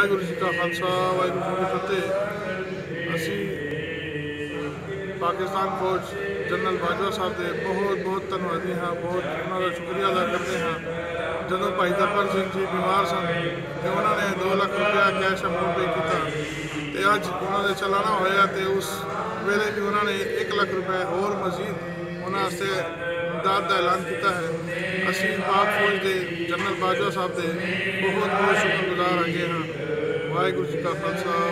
ਵਾਹਿਗੁਰੂ ਜੀ ਕਾ ਖਾਲਸਾ, ਵਾਹਿਗੁਰੂ ਜੀ ਕੀ ਫਤਿਹ। ਅਸੀਂ ਪਾਕਿਸਤਾਨ ਫੌਜ ਜਨਰਲ ਬਾਜਵਾ ਸਾਹਿਬ ਦੇ ਬਹੁਤ ਬਹੁਤ ਧੰਨਵਾਦੀ ਹਾਂ, ਬਹੁਤ ਉਹਨਾਂ ਦਾ ਸ਼ੁਕਰੀਆ ਅਦਾ ਕਰਦੇ ਹਾਂ। ਜਦੋਂ ਭਾਈ ਦਰਬਾਰ ਸਿੰਘ ਜੀ ਬਿਮਾਰ ਸਨ ਤੇ ਉਹਨਾਂ ਨੇ 2 ਲੱਖ ਰੁਪਇਆ ਕੈਸ਼ ਅਮਾਉਂਟ ਪੇ ਕੀਤਾ ਤੇ ਅੱਜ ਉਹਨਾਂ ਦੇ ਚਲਾਣਾ ਹੋਇਆ ਤੇ ਉਸ ਵੇਲੇ ਵੀ ਉਹਨਾਂ ਨੇ 1 ਲੱਖ ਰੁਪਏ ਹੋਰ ਮਜ਼ੀਦ ਉਹਨਾਂ ਵਾਸਤੇ ਇਮਦਾਦ ਦਾ ਐਲਾਨ ਕੀਤਾ ਹੈ। ਅਸੀਂ ਪਾਕ ਫੌਜ ਦੇ ਜਨਰਲ ਬਾਜਵਾ ਸਾਹਿਬ ਦੇ ਬਹੁਤ ਬਹੁਤ ਸ਼ੁਕਰਗੁਜ਼ਾਰ ਹਾਂ ਵਾਹਿਗੁਰੂ ਜੀ ਕਾ ਖਾਲਸਾ।